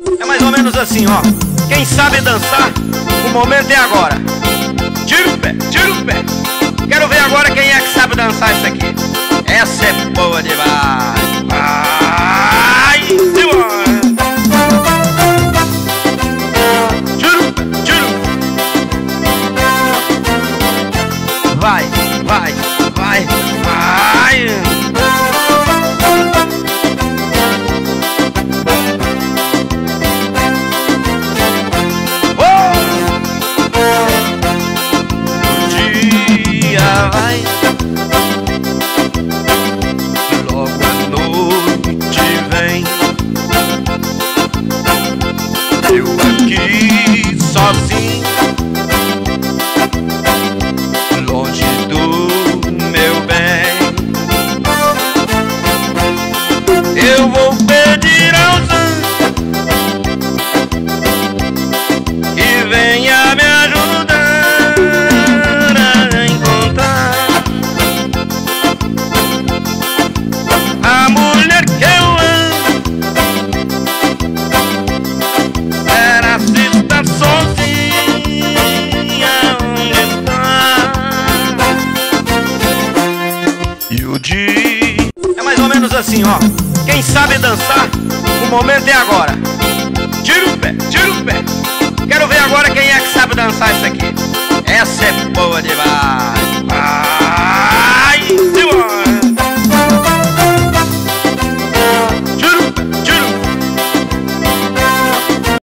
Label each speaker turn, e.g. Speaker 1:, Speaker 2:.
Speaker 1: É mais ou menos assim, ó. Quem sabe dançar, o momento é agora. Tira o pé, tira o pé. Quero ver agora quem é que sabe dançar isso aqui. Essa é boa demais. Vai, demais. Tira o pé, tira o pé. Vai, vai, vai, aqui sozinho E o dia É mais ou menos assim, ó. Quem sabe dançar, o momento é agora. Tira o pé, tira o pé. Quero ver agora quem é que sabe dançar isso aqui